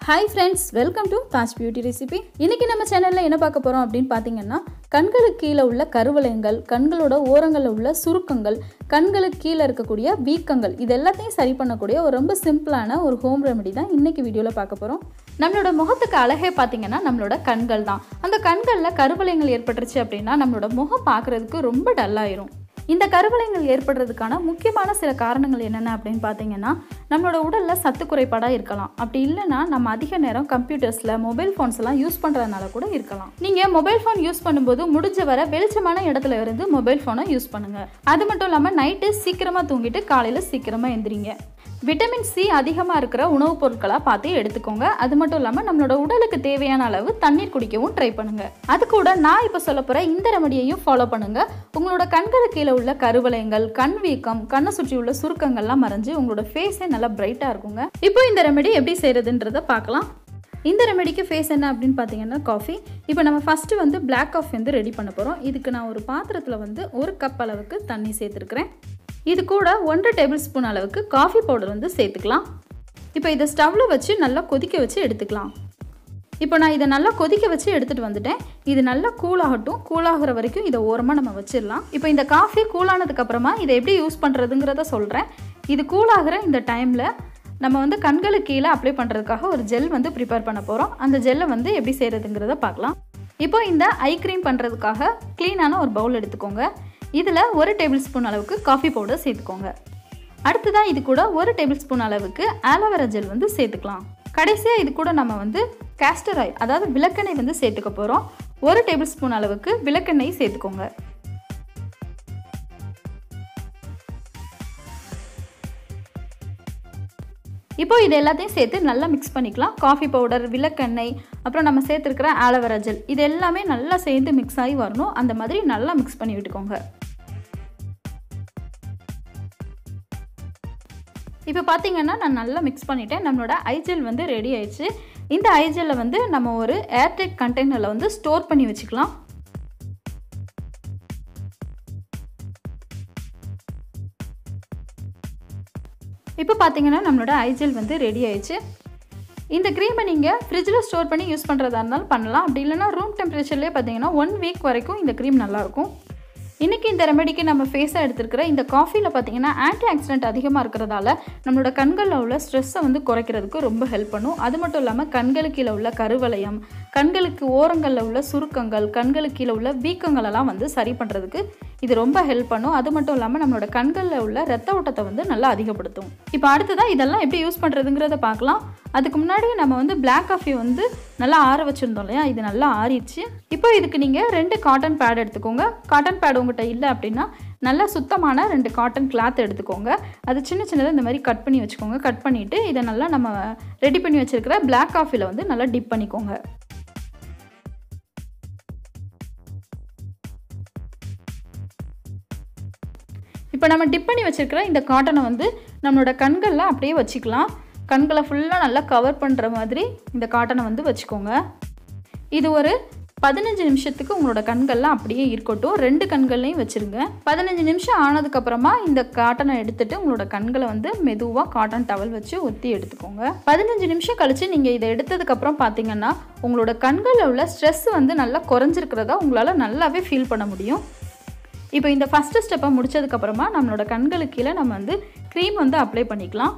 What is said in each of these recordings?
Hi friends welcome to Taj beauty recipe இன்னைக்கு நம்ம சேனலில் என்ன பார்க்க போகிறோம் அப்படின்னு பார்த்தீங்கன்னா கண்களுக்கு கீழே உள்ள கருவளையங்கள் கண்களோட ஓரங்களில் உள்ள சுருக்கங்கள் கண்களுக்கு கீழே இருக்கக்கூடிய வீக்கங்கள் இது எல்லாத்தையும் சரி பண்ணக்கூடிய ஒரு ரொம்ப சிம்பிளான ஒரு ஹோம் ரெமெடி தான் இன்னைக்கு வீடியோவில் பார்க்க போகிறோம் நம்மளோட முகத்துக்கு அழகே பார்த்தீங்கன்னா நம்மளோட கண்கள் தான். அந்த கண்களில் கருவளையங்கள் ஏற்பட்டுருச்சு அப்படின்னா நம்மளோட முகம் பார்க்குறதுக்கு ரொம்ப டல்லாயிரும் இந்த கருவளையங்கள் ஏற்படுறதுக்கான முக்கியமான சில காரணங்கள் என்னென்ன அப்படின்னு பார்த்தீங்கன்னா நம்மளோட உடலில் சத்து குறைபாடாக இருக்கலாம். அப்படி இல்லைன்னா நம்ம அதிக நேரம் கம்ப்யூட்டர்ஸில் மொபைல் ஃபோன்ஸ் எல்லாம் யூஸ் பண்ணுறதுனால கூட இருக்கலாம். நீங்கள் மொபைல் ஃபோன் யூஸ் பண்ணும்போது முடிஞ்ச வர வெளிச்சமான இடத்துல இருந்து மொபைல் ஃபோனை யூஸ் பண்ணுங்கள் அது மட்டும் இல்லாமல் நைட்டு சீக்கிரமாக தூங்கிட்டு காலையில் சீக்கிரமாக எந்திரிங்க. விட்டமின் சி அதிகமாக இருக்கிற உணவுப் பொருட்களாக பார்த்து எடுத்துக்கோங்க. அது மட்டும் இல்லாமல் நம்மளோட உடலுக்கு தேவையான அளவு தண்ணீர் குடிக்கவும் ட்ரை பண்ணுங்க. அது கூட நான் இப்போ சொல்ல போகிற இந்த ரெமடியையும் ஃபாலோ பண்ணுங்க. உங்களோட கண்களுக்கு கீழே உள்ள கருவளையங்கள் கண் வீக்கம் கண்ணை சுற்றி உள்ள சுருக்கங்கள்லாம் மறைஞ்சு உங்களோட ஃபேஸே நல்லா பிரைட்டாக இருக்குங்க. இப்போ இந்த ரெமெடி எப்படி செய்கிறதுன்றதை பார்க்கலாம். இந்த ரெமெடிக்கு ஃபேஸ் என்ன அப்படின்னு பார்த்தீங்கன்னா காஃபி இப்போ நம்ம ஃபஸ்ட்டு வந்து பிளாக் காஃபி வந்து ரெடி பண்ண போகிறோம் இதுக்கு நான் ஒரு பாத்திரத்தில் வந்து ஒரு கப் அளவுக்கு தண்ணி சேர்த்துருக்குறேன். இது கூட ஒன்றரை டேபிள் ஸ்பூன் அளவுக்கு காஃபி பவுடர் வந்து சேர்த்துக்கலாம். இப்போ இதை ஸ்டவ்வில் வச்சு நல்லா கொதிக்க வச்சு எடுத்துக்கலாம். இப்போ நான் இதை நல்லா கொதிக்க வச்சு எடுத்துகிட்டு வந்துட்டேன். இது நல்லா கூலாகட்டும் கூலாகிற வரைக்கும் இதை ஓரமாக நம்ம வச்சிடலாம். இப்போ இந்த காஃபி கூலானதுக்கப்புறமா இதை எப்படி யூஸ் பண்ணுறதுங்கிறத சொல்கிறேன் இது கூலாகிற இந்த டைமில் நம்ம வந்து கண்களுக்கு கீழே அப்ளை பண்ணுறதுக்காக ஒரு ஜெல் வந்து ப்ரிப்பேர் பண்ண போகிறோம் அந்த ஜெல்லை வந்து எப்படி செய்கிறதுங்கிறத பார்க்கலாம். இப்போ இந்த ஐ க்ரீம் பண்ணுறதுக்காக க்ளீனான ஒரு பவுல் எடுத்துக்கோங்க. இதில் ஒரு டேபிள் ஸ்பூன் அளவுக்கு காஃபி பவுடர் சேர்த்துக்கோங்க. அடுத்ததாக இது கூட ஒரு டேபிள் ஸ்பூன் அளவுக்கு ஆலோவேரா ஜெல் வந்து சேர்த்துக்கலாம். கடைசியாக இது கூட நம்ம வந்து கேஸ்டர் ஆயில் அதாவது விளக்கெண்ணெய் வந்து சேர்த்துக்க போகிறோம் ஒரு டேபிள் ஸ்பூன் அளவுக்கு விளக்கெண்ணெய் சேர்த்துக்கோங்க. இப்போ இது எல்லாத்தையும் சேர்த்து நல்லா மிக்ஸ் பண்ணிக்கலாம். காஃபி பவுடர் விளக்கெண்ணெய் அப்புறம் நம்ம சேர்த்துருக்கிற ஆலோவேரா ஜெல் இது எல்லாமே நல்லா சேர்ந்து மிக்ஸ் ஆகி வரணும். அந்த மாதிரி நல்லா மிக்ஸ் பண்ணி விட்டுக்கோங்க. இப்போ பார்த்தீங்கன்னா நான் நல்லா மிக்ஸ் பண்ணிட்டேன். நம்மளோட ஐஜெல் வந்து ரெடி ஆயிடுச்சு. இந்த ஐஜெல்லை வந்து நம்ம ஒரு ஏர்டைட் கண்டெய்னரில் வந்து ஸ்டோர் பண்ணி வச்சுக்கலாம். இப்போ பார்த்தீங்கன்னா நம்மளோட ஐஜெல் வந்து ரெடி ஆயிடுச்சு. இந்த க்ரீமை நீங்கள் ஃப்ரிட்ஜில் ஸ்டோர் பண்ணி யூஸ் பண்ணுறதா இருந்தாலும் பண்ணலாம். அப்படி இல்லைனா ரூம் டெம்பரேச்சர்லேயே பார்த்தீங்கன்னா ஒன் வீக் வரைக்கும் இந்த க்ரீம் நல்லாயிருக்கும் இன்றைக்கி இந்த ரெமெடிக்கு நம்ம ஃபேஸாக எடுத்துருக்கிற இந்த காஃபியில் பார்த்தீங்கன்னா ஆன்டி ஆக்சிடென்ட் அதிகமாக இருக்கிறதால நம்மளோட கண்களில் உள்ள ஸ்ட்ரெஸ்ஸை வந்து குறைக்கிறதுக்கு ரொம்ப ஹெல்ப் பண்ணும். அது மட்டும் இல்லாமல் கண்களுக்கு கீழே உள்ள கருவளையம் கண்களுக்கு ஓரங்களில் உள்ள சுருக்கங்கள் கண்களுக்கு கீழே உள்ள வீக்கங்களெல்லாம் வந்து சரி பண்ணுறதுக்கு இது ரொம்ப ஹெல்ப் பண்ணும். அது மட்டும் இல்லாமல் நம்மளோட கண்களில் உள்ள ரத்த ஓட்டத்தை வந்து நல்லா அதிகப்படுத்தும். இப்போ அடுத்ததாக இதெல்லாம் எப்படி யூஸ் பண்ணுறதுங்கிறத பார்க்கலாம். அதுக்கு முன்னாடி நம்ம வந்து பிளாக் காஃபி வந்து நல்லா ஆற வச்சுருந்தோம் இல்லையா? இது நல்லா ஆறிடுச்சு. இப்போ இதுக்கு நீங்கள் ரெண்டு காட்டன் பேட் எடுத்துக்கோங்க. காட்டன் பேட் உங்கள்கிட்ட இல்லை அப்படின்னா நல்லா சுத்தமான ரெண்டு காட்டன் கிளாத் எடுத்துக்கோங்க. அது சின்ன சின்னதாக இந்த மாதிரி கட் பண்ணி வச்சுக்கோங்க. கட் பண்ணிவிட்டு இதை நல்லா நம்ம ரெடி பண்ணி வச்சுருக்கிற பிளாக் காஃபியில் வந்து நல்லா டிப் பண்ணிக்கோங்க. இப்போ நம்ம டிப் பண்ணி வச்சுருக்கிற இந்த காட்டனை வந்து நம்மளோட கண்களில் அப்படியே வச்சுக்கலாம். கண்களை ஃபுல்லாக நல்லா கவர் பண்ணுற மாதிரி இந்த காட்டனை வந்து வச்சுக்கோங்க. இது ஒரு பதினஞ்சு நிமிஷத்துக்கு உங்களோட கண்கள்லாம் அப்படியே இருக்கட்டும். ரெண்டு கண்கள்லையும் வச்சுருங்க. பதினஞ்சு நிமிஷம் ஆனதுக்கப்புறமா இந்த காட்டனை எடுத்துட்டு உங்களோட கண்களை வந்து மெதுவாக காட்டன் டவல் வச்சு ஒத்தி எடுத்துக்கோங்க. பதினஞ்சு நிமிஷம் கழித்து நீங்கள் இதை எடுத்ததுக்கப்புறம் பார்த்தீங்கன்னா உங்களோட கண்களில் உள்ள ஸ்ட்ரெஸ் வந்து நல்லா குறைஞ்சிருக்கிறதா உங்களால் நல்லாவே ஃபீல் பண்ண முடியும். இப்போ இந்த ஃபஸ்ட்டு ஸ்டெப்பை முடிச்சதுக்கப்புறமா நம்மளோட கண்களுக்கு கீழே நம்ம வந்து க்ரீம் வந்து அப்ளை பண்ணிக்கலாம்.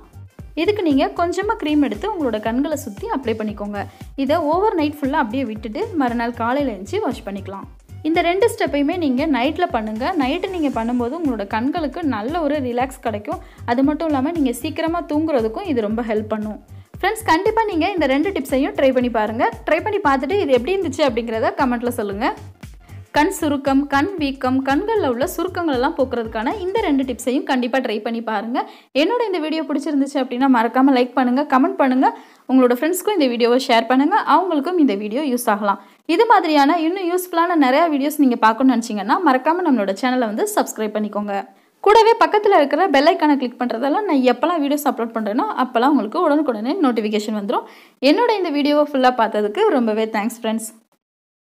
இதுக்கு நீங்கள் கொஞ்சமாக க்ரீம் எடுத்து உங்களோட கண்களை சுற்றி அப்ளை பண்ணிக்கோங்க. இதை ஓவர் நைட் ஃபுல்லாக அப்படியே விட்டுட்டு மறுநாள் காலையில் எழுந்து வாஷ் பண்ணிக்கலாம். இந்த ரெண்டு ஸ்டெப்பையுமே நீங்கள் நைட்டில் பண்ணுங்கள் நைட்டு நீங்கள் பண்ணும்போது உங்களோட கண்களுக்கு நல்ல ஒரு ரிலாக்ஸ் கிடைக்கும். அது மட்டும் இல்லாமல் நீங்கள் சீக்கிரமாக தூங்குறதுக்கும் இது ரொம்ப ஹெல்ப் பண்ணும். ஃப்ரெண்ட்ஸ் கண்டிப்பாக நீங்கள் இந்த ரெண்டு டிப்ஸையும் ட்ரை பண்ணி பாருங்கள் ட்ரை பண்ணி பார்த்துட்டு இது எப்படி இருந்துச்சு அப்படிங்கிறத கமெண்ட்டில் சொல்லுங்கள் கண் சுருக்கம் கண் வீக்கம் கண்களில் உள்ள சுருக்கங்கள் எல்லாம் போக்குறதுக்கான இந்த ரெண்டு டிப்ஸையும் கண்டிப்பாக ட்ரை பண்ணி பாருங்கள் என்னோட இந்த வீடியோ பிடிச்சிருந்துச்சு அப்படின்னா மறக்காமல் லைக் பண்ணுங்கள் கமெண்ட் பண்ணுங்கள் உங்களோட ஃப்ரெண்ட்ஸ்க்கும் இந்த வீடியோவை ஷேர் பண்ணுங்கள் அவங்களுக்கும் இந்த வீடியோ யூஸ் ஆகலாம். இது மாதிரியான இன்னும் யூஸ்ஃபுல்லான நிறையா வீடியோஸ் நீங்கள் பார்க்கணும்னு நினச்சிங்கன்னா மறக்காமல் நம்மளோட சேனலை வந்து சப்ஸ்கிரைப் பண்ணிக்கோங்க. கூடவே பக்கத்தில் இருக்கிற பெல் ஐக்கானை கிளிக் பண்ணுறதெல்லாம் நான் எப்போல்லாம் வீடியோஸ் அப்லோட் பண்ணுறேனோ அப்போல்லாம் உங்களுக்கு உடனுக்குடனே நோட்டிஃபிகேஷன் வந்துடும் என்னோட இந்த வீடியோவை ஃபுல்லாக பார்த்ததுக்கு ரொம்பவே தேங்க்ஸ் ஃப்ரெண்ட்ஸ்